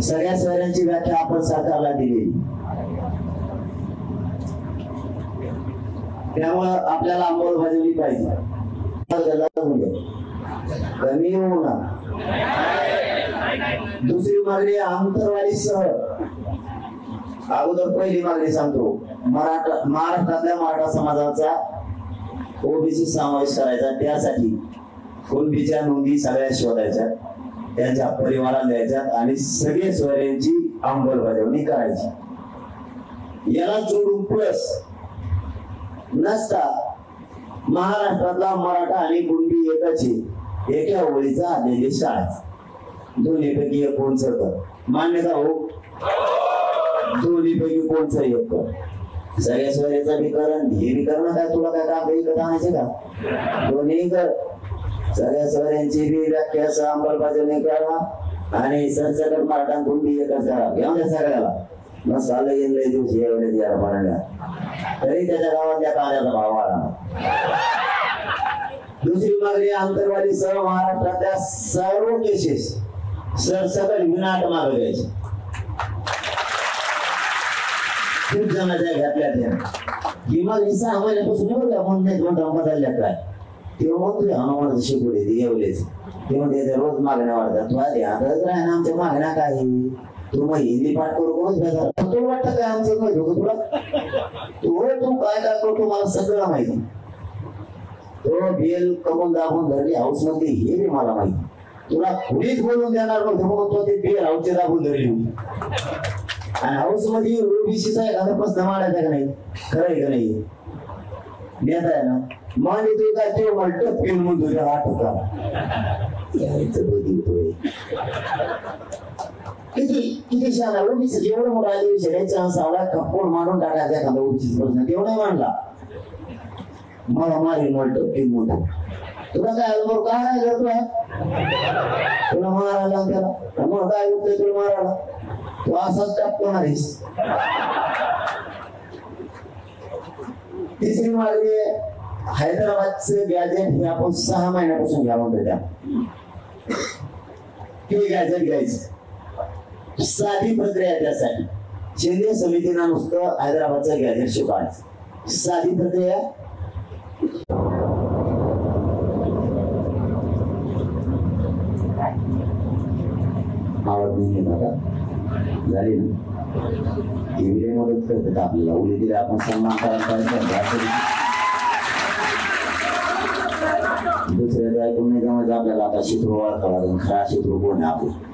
सगळ्या सोयऱ्यांची व्याख्या आपण सरकारला दिली. त्यामुळं आपल्याला अंमलबजावणी पाहिजे. कमी दुसरी मागणी आंतरवाडी सह अगोदर पहिली मागणी सांगतो. मराठा महाराष्ट्रातल्या मराठा समाजाचा ओबीसी समावेश करायचा त्यासाठी कुणबीच्या नोंदी सगळ्या शोधायच्या. त्यांच्या परिवाराला द्यायच्या आणि सगळे सोयऱ्यांची अंमलबजावणी करायची. याला जोडून प्लस नसता महाराष्ट्रातला मराठा आणि कुणबी एकाची एका ओळीचा आदेश शाळा. दोन्ही पैकी एक कोणच कर मान्यता हो. दोन्ही पैकी कोणच एक. कर सगळ्या सोयऱ्याचं विकरण हे विकरण काय? तुला काय काम विकत आणायचे का? दोन्ही कर सगळ्या सोयऱ्यांची बी व्याख्या सह अंमलबजावणी करा. आणि सरसकट मराठा कुंडी एकच करा. घेऊन सगळ्याला. सगळ्याला मस्त आलं लय दिवशी एवढे द्या पाण्याला तरी त्याच्या गावातल्या कार्याचा भाव वाढला. दुसरी मागणी आंतरवादी सह महाराष्ट्रातल्या सर्व केसेस. सरसकट विनाट मागे द्यायचे खूप जणांच्या घातल्या त्या किमान ही सहा महिन्यापासून एवढं म्हणून नाही दोन बदलल्या काय? तेव्हा हनुमान शिकवले ते एवढेच ते म्हणते ते रोज मागण्या वाढतात तू आधी राह ना आमच्या मागण्या काय? तू मग हिंदी पाठ करू कोणच बेजार तुला वाटतं काय आमचं काय धोकं तुला? तू तू काय काय करतो मला सगळं माहिती. हो, तो बेल कमून दाबून धरली हाऊसमध्ये हे बी मला माहिती. तुला कुणीच बोलून देणार नव्हतं म्हणून तो ते बेल हाऊसची दाबून धरली आणि हाऊसमध्ये ओबीसीचा एखादा प्रश्न मांडायचा का नाही? खरं आहे का नाही? नेता आहे ना? मांडी तू काय ते म्हणतो फिल्म म्हणतो त्या आठ किती किती छान आहे. जेवढं मोठा अधिवेशन चान्स आवडा कपूर मारून टाकायचा एखादा ओबीसी प्रश्न. तेवढा मांडला. मला मारी म्हणतो फिल्म म्हणतो तुला काय अनुभव काय नाही तुला? मारायला त्याला. मग काय होतंय तुला मारायला? तू असाच टाकतो आहेस तिसरी मार्गी आहे, हैदराबादचं गॅजेट हे आपण सहा महिन्यापासून घ्या म्हणतो त्या हे गॅजेट घ्यायचं? साधी प्रक्रिया आहे त्यासाठी. केंद्रीय समितीनं नुसतं हैदराबादचं गॅजेट शिकवायचं. साधी प्रक्रिया? आवड नाही मला झाली ना? टीव्हीला मदत का आपल्याला. उली आपण सन्मान करायला पाहिजे. ऐकून नाही जमायचं आपल्याला आता शित्रू ओळखावा लागेल खरा शित्रू कोण आहे आपला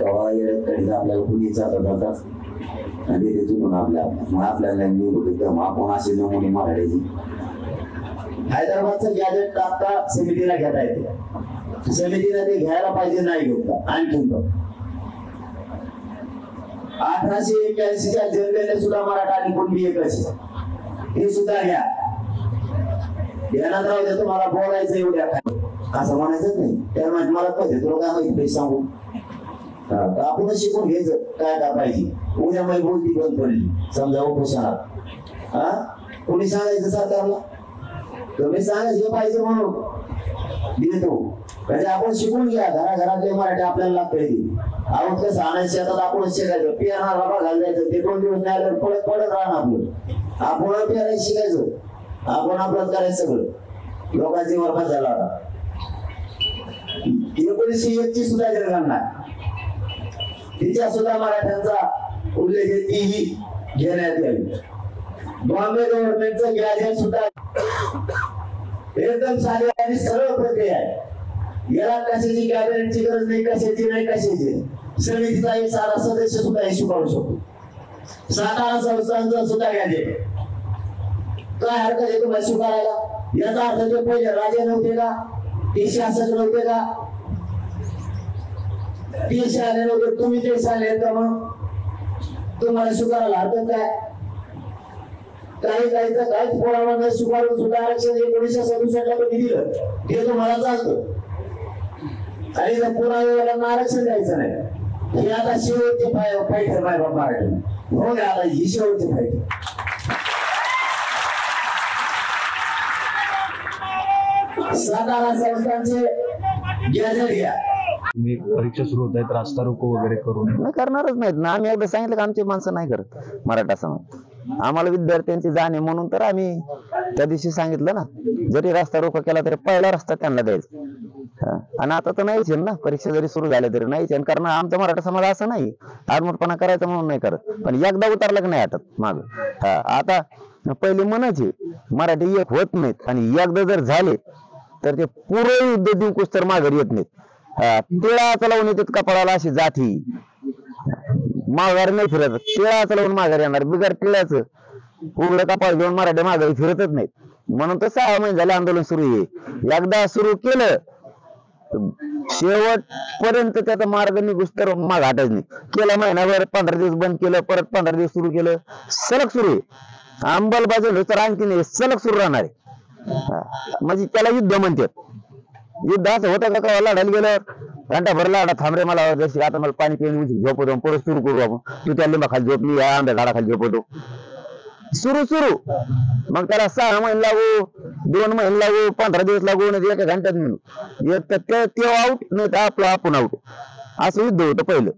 कवा येण्याकडे आपल्याला कुणी जातात जातात आणि ते चुकून आपल्या मग आपल्याला निवडून एकदम. आपण असे नमुने मराठी हैदराबादचं गॅजेट आता समितीला घेता येते. समितीला ते घ्यायला पाहिजे नाही घेऊन आणखीन तो अठराशे एक्क्याऐंशीच्या जनतेने सुद्धा मराठा आणि कुणबी एकच हे सुद्धा घ्या. ध्यानात राहू तुम्हाला बोलायचं एवढ्या असं म्हणायचंच नाही. त्या माहिती मला पाहिजे तुला काय माहिती? पैसे सांगू. तर आपणच शिकून घ्यायचं. काय काय पाहिजे? उद्या मला बोलती बंद पडली. समजा उपोषणात. हा? कोणी सांगायचं सरकारला? तुम्ही सांगायचं पाहिजे म्हणून. देतो. म्हणजे आपण शिकून घ्या. घराघरातले मराठी आपल्याला लागतंय आपण कसं आणायचं शेतात आपण शिकायचं. पियाना रबा घालायचं ते दोन दिवस नाही पडत पडत राहणार आपलं. आपण पियाला शिकायचं. आपण आपलाच करायचं सगळं. लोकांची वर्गात झाला होता एकोणीसशे एकची सुद्धा जनगणना तिच्या सुद्धा मराठ्यांचा उल्लेख आहे तीही घेण्यात यावी. बॉम्बे गव्हर्नमेंटचं ग्रॅज्युएट सुद्धा एकदम साधी आणि सरळ प्रक्रिया आहे. याला कशाची कॅबिनेटची गरज नाही कशाची नाही कशाची समितीचा एक सारा सदस्य सुद्धा हे शिकवू शकतो. सातारा संस्थांचा सुद्धा गॅजेट काय हरकत आहे तुम्हाला स्वीकारायला? याचा अर्थ ते पहिले राजे नव्हते का? ते शासक नव्हते का? ते शाले नव्हते तुम्ही ते शाले का मग? तुम्हाला स्वीकारायला हरकत काय? काही काहीचा काहीच पुरावा न स्वीकारून सुद्धा आरक्षण एकोणीसशे सदुसष्टला कधी दिलं. ते तुम्हाला चालतं आणि जर पुरावेवाल्यांना आरक्षण द्यायचं नाही. हे आता शेवटची फाय फाईट आहे बाबा मराठी. हो आता ही शेवटची फाईट सातारा संस्थांचे गॅजेट घ्या तुम्ही परीक्षा सुरू होत आहेत रास्ता रोको वगैरे करून नाही करणारच नाहीत ना. आम्ही एकदा सांगितलं की आमची माणसं नाही करत मराठा समाज आम्हाला विद्यार्थ्यांची जाण आहे म्हणून तर आम्ही त्या दिवशी सांगितलं ना जरी रस्ता रोको केला तरी पहिला रस्ता त्यांना द्यायचा. आणि आता तर नाहीच ना. परीक्षा जरी सुरू झाल्या तरी नाहीच कारण आमचा मराठा समाज असं नाही. आडमटपणा करायचा म्हणून नाही करत. पण एकदा उतरलं की नाही आटत माग. आता पहिले म्हणायचे मराठी एक होत नाहीत. आणि एकदा जर झाले तर ते पुरं युद्ध जिंकूस तर माघारी येत नाहीत. हा, तिळाचा लावून येतात कपाळाला अशी जाती. माघारी नाही फिरत. तिळाचं लावून माघारी येणार. बिगर तिळाचं. उघडं कपाळ घेऊन मराठी माघारी फिरतच नाहीत. म्हणून तर सहा महिने झाले आंदोलन सुरू आहे. एकदा सुरू केलं शेवट पर्यंत त्याचा मार्ग निघूस तर माग हटायच नाही. केला महिनाभर पंधरा दिवस बंद केलं परत पंधरा दिवस सुरू केलं. सलग सुरू आहे. अंमलबजावणी तर आणखी नाही सलग सुरू राहणार आहे. म्हणजे त्याला युद्ध म्हणतात युद्ध असं होतं का काय? लढायला गेल्यावर घंटा भरला लाडा थांबरे मला जशी आता मला पाणी पिऊन उशी झोपवतो परत सुरू करू आपण. तू त्या लिंबाखाली झोपली या आंब्या झाडाखाली झोपवतो सुरू सुरू. मग त्याला सहा महिने लागू दोन महिने लागू पंधरा दिवस लागू नाही एका घंट्यात म्हणू एक तर ते आउट नाही तर आपलं आपण आउट असं युद्ध होतं पहिलं.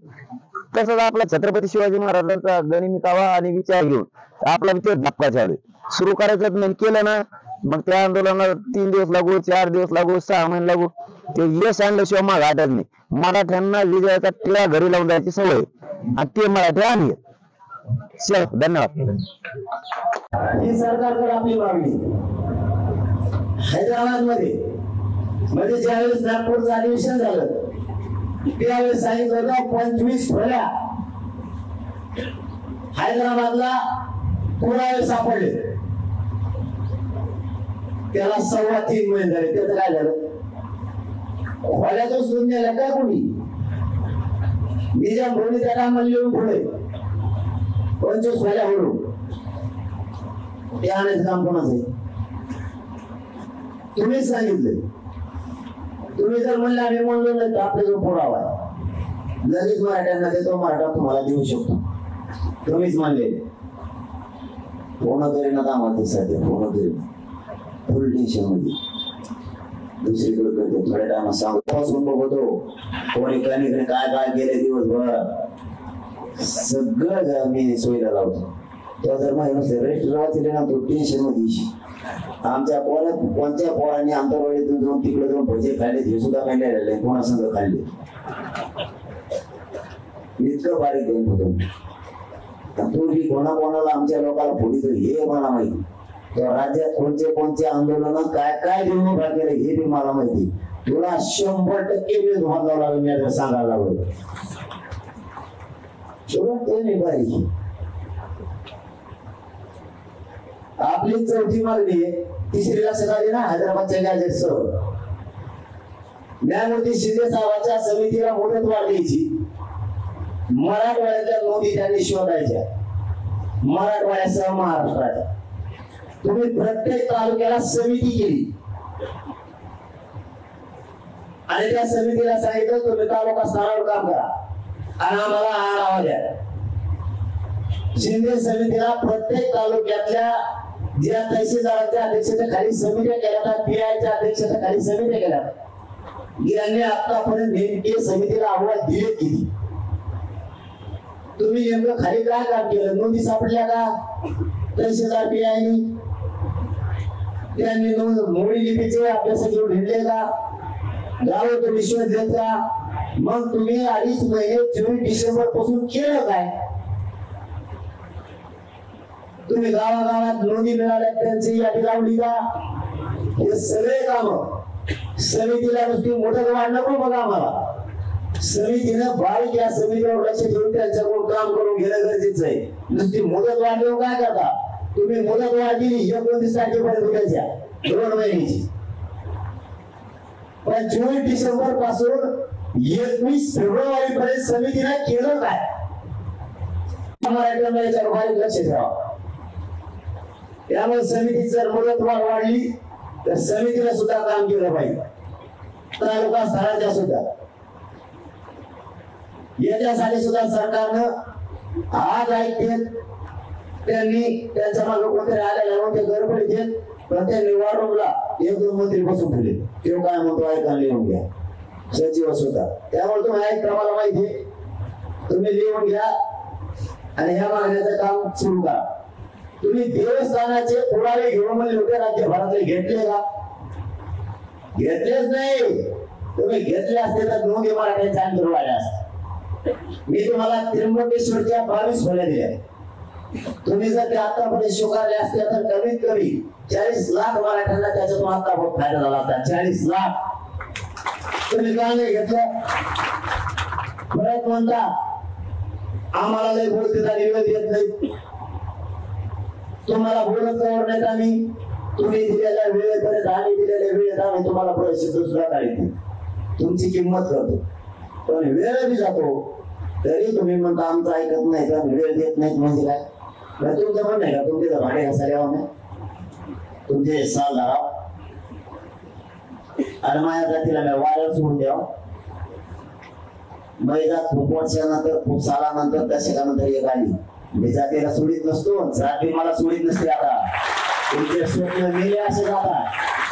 तसंच आपला छत्रपती शिवाजी महाराजांचा गणिमिकावा आणि विचार घेऊन आपला विचार धपका चालू सुरू करायचं नाही केलं ना मग त्या आंदोलनाला तीन दिवस लागू चार दिवस लागू सहा महिने लागू. ते यश आणल्याशिवाय माग आठत नाही. मराठ्यांना विजयाचा टिळा घरी लावून जायची सवय आणि ते मराठी आणि चल धन्यवाद. ही सरकारकडे आपली मागणी हैदराबादमध्ये म्हणजे ज्यावेळेस नागपूरचं अधिवेशन झालं त्यावेळेस सांगितलं होतं पंचवीस फळ्या हैदराबादला पुरावे सापडले? त्याला सव्वा तीन महिने झाले. त्याचं काय झालं? खोल्या तो सोडून गेला काय कोणी? निजाम भोवनी त्या टायमाला लिहून पुढे. पंचवीस खोल्या म्हणून ते आणायचं काम कोणाचं आहे? तुम्हीच सांगितले तुम्ही जर म्हणले आम्ही म्हणलो नाही तर आपल्या जो पुरावा आहे लगेच मराठ्यांना देतो मराठा तुम्हाला देऊ शकतो. तुम्हीच म्हणले. पूर्ण तरी नका आम्हाला ते सध्या पूर्ण करीन फुल टेन्शनमध्ये दुसरीकडे करते थोड्या टायमा सांगू. पासून बघतो कोणी कणीकडे काय काय केले दिवसभर. सगळं मी सोयीला लावतो. तेव्हा जर माहिती रेस्ट राहते ना तो टेन्शनमध्ये आमच्या पोरा कोणत्या पोरांनी वेळेतून जाऊन तिकडे जाऊन भजे खाल्ले हे सुद्धा खाल्ले राहिले कोणासंग खाल्ले? इतकं बारीक देऊन होतो. पूर्वी कोणा कोणाला आमच्या लोकांना फोडीत हे मला माहिती. राजा राज्यात कोणते कोणते आंदोलन काय काय देऊन उभा हे बी मला माहिती. तुला शंभर टक्के मी धोका लागला मी आता सांगायला लागलो तुला पाहिजे. आपली चौथी मागणी आहे तिसरी लक्षात आली ना हैदराबादच्या गॅजेट सह. न्यायमूर्ती शिंदे साहेबांच्या समितीला मुदत वाढ द्यायची मराठवाड्यातल्या नोंदी त्यांनी शोधायच्या. मराठवाड्यासह महाराष्ट्राच्या. तुम्ही प्रत्येक तालुक्याला समिती केली. आणि त्या समितीला सांगितलं तुम्ही तालुका स्तरावर काम करा. आणि आम्हाला आढावा द्या. शिंदे समितीला प्रत्येक तालुक्यातल्या ज्या तहसीलदारांच्या अध्यक्षतेच्या खाली समित्या केल्या पीआयच्या अध्यक्षतेच्या खाली समित्या केल्या. यांनी आतापर्यंत नेमके समितीला अहवाल दिले किती तुम्ही नेमकं खाली काय काम केलं? नोंदी सापडल्या का? तहसीलदार पीआयनी? त्यांनी मोडी लिपीचे अभ्यास घेऊन गाव तो गावात विश्वास देत मग तुम्ही अडीच महिने चोवीस डिसेंबरपासून केलं काय? तुम्ही गावागावात नोंदी मिळाल्या त्यांची यादी लावली का? हे सगळे काम समितीला नुसती मोठं वाढ नको बघा आम्हाला. समितीनं बारीक या समितीवर लक्ष ठेवून त्यांच्याकडून काम करून घेणं गरजेचं आहे. नुसती मोदक वाढल्यावर काय करता? तुम्ही मुदत वाढ दिली एकोणतीस तारखेपर्यंत उद्याच्या दोन महिन्याची पण चोवीस डिसेंबरपासून एकवीस फेब्रुवारी पर्यंत समितीने केलं काय? मराठ्यांना याच्यावर बारीक लक्ष ठेवा. त्यामुळे समिती जर मुदत वाढली तर समितीला सुद्धा काम केलं पाहिजे. तालुका स्तराच्या सुद्धा. याच्यासाठी सुद्धा सरकारनं आज ऐकते त्यांनी त्यांच्या मागे कोणतरी आलेल्या नव्हते गडबडी येत पण त्या निवारणूकला एक दोन मंत्री बसून ठेवले. तो काय म्हणतो ऐकायला लिहून घ्या. सचिव होता त्यामुळे तुम्ही ऐकता मला माहिती तुम्ही लिहून घ्या आणि ह्या मागण्याचं काम सुरू करा. तुम्ही देवस्थानाचे पुरावे घेऊन म्हणले होते राज्यभरातले घेतले का? घेतलेच नाही. तुम्ही घेतले असते तर नोंदी मराठ्यांच्या अंतर वाढल्या असते मी तुम्हाला त्र्यंबकेश्वरच्या बावीस खोल्या दिल्या. तुम्ही जर ते आतापर्यंत स्वीकारले असते तर कमीत कमी चाळीस लाख मराठ्यांना त्याच्यातून आतापर्यंत फायदा झाला असता. चाळीस लाख. तुम्ही का नाही घेतलं. परत म्हणता आम्हाला लय बोलते आणि वेळ येत नाही तुम्हाला बोलत कवर नाहीत आम्ही. तुम्ही दिलेल्या वेळेपर्यंत आम्ही दिलेल्या वेळेत आम्ही तुम्हाला पैसे सुद्धा काढली तुमची किंमत करतो पण वेळ बी जातो. तरी तुम्ही म्हणता आमचं ऐकत नाही का वेळ देत नाहीत म्हणजे काय? बरं, तुमचं म्हणणं आहे का? तुमचे तर भाडे घासायला यावं तुमचे साल धराव आणि माझ्या जातीला मी वाऱ्यावर सोडून द्यावं महिला खूप वर्षानंतर खूप सालानंतर दशकानंतर एक आली. मी जातीला सोडित नसतो जाती मला सोडित नसते आता. तुमचे स्वप्न मेले असे जाता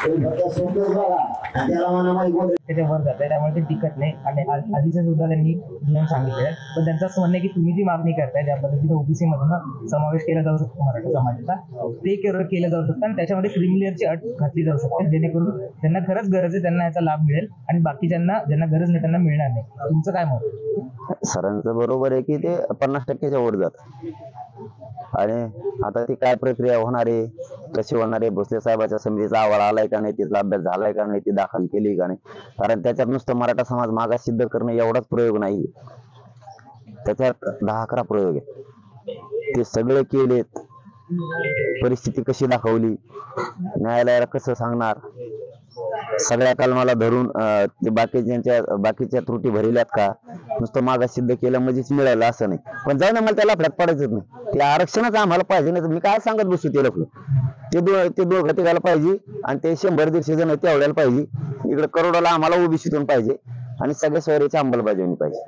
तुम्ही फक्त स्वप्नच बघा त्याला म्हणा माहिती त्याच्या वर त्यामुळे ते टिकत नाही. आणि आ- आधीचे सुद्धा त्यांनी नियम सांगितले आहेत. पण त्यांचं असं म्हणणं आहे की तुम्ही जी मागणी करताय त्या पद्धतीने ओबीसी मधून समावेश केला जाऊ शकतो मराठा समाजाचा ते केलं जाऊ शकतं आणि त्याच्यामध्ये क्रिमिलियरची अट घातली जाऊ शकते. जेणेकरून त्यांना खरंच गरज आहे त्यांना याचा लाभ मिळेल आणि बाकीच्यांना ज्यांना गरज नाही त्यांना मिळणार नाही. तुमचं काय मत? सरांचं बरोबर आहे की ते पन्नास टक्क्याच्या वर जात आणि आता ती काय प्रक्रिया होणार आहे? कसे होणार आहे भोसले साहेबाच्या समितीचा अहवाल आलाय का नाही तिचा अभ्यास झालाय का नाही ती दाखल केली का नाही? कारण त्याच्यात नुसतं मराठा समाज मागास सिद्ध करणं एवढाच प्रयोग नाही त्याच्यात दहा अकरा प्रयोग आहे ते सगळे केलेत. परिस्थिती कशी दाखवली? न्यायालयाला कसं सांगणार? सगळ्या कलमाला धरून ते बाकीच्या बाकीच्या त्रुटी भरिल्यात का? नुसतं मागास सिद्ध केलं म्हणजेच मिळालं असं नाही. पण जाऊ ना मला त्याला फळ्यात पडायचंच नाही. ते आरक्षणच आम्हाला पाहिजे नाही तर मी काय सांगत बसू ते लोक? ते दो ते दोघं तिघायला पाहिजे. आणि ते शंभर दीडशे जण आहेत तेवढ्याला पाहिजे. इकडे करोडाला आम्हाला ओबीसीतून पाहिजे. आणि सगळ्या सोयरीची अंमलबजावणी पाहिजे.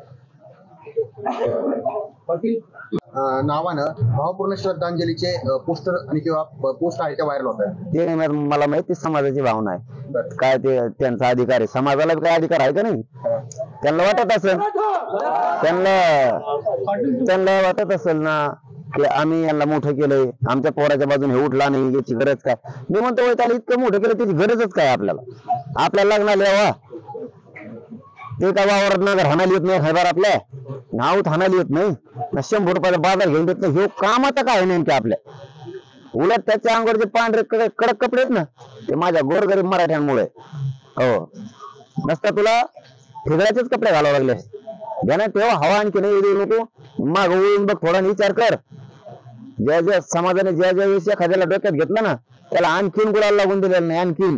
अं, नावानं भावपूर्ण श्रद्धांजलीचे पोस्टर आणि किंवा पोस्ट आहे त्या व्हायरल होत ते नाही मला माहिती समाजाची भावना आहे. काय ते त्यांचा अधिकार आहे. समाजाला काय अधिकार आहे का नाही? त्यांना वाटत असेल. त्यांना त्यांना वाटत असेल ना की आम्ही यांना मोठं केलंय. आमच्या पोराच्या बाजूने हे उठला नाही याची गरज काय? मी म्हणतो त्याला इतकं मोठं केलं त्याची गरजच काय आपल्याला? आपल्या लग्नाला यावा ते काय वावरात नगर हाणाली येत नाही खैबार आपल्या नाव हाणाली येत नाही. शंभर रुपयाचा बाजार घेऊन देत नाही. हे काम आता काय नेमके आपल्या? उलट त्याच्या अंगावरचे पांढरे कडक कडक कपडे आहेत ना ते माझ्या गोरगरीब मराठ्यांमुळे. हो. नसता तुला ठिगळ्याचेच कपडे घालावे लागले. असते. ज्यानं तेव्हा हवा आणखी नाही देऊ नको. माग बघ थोडा विचार कर. ज्या ज्या समाजाने ज्या ज्या विषय एखाद्याला डोक्यात घेतलं ना त्याला आणखीन गुलाल लागून दिलेला नाही आणखीन.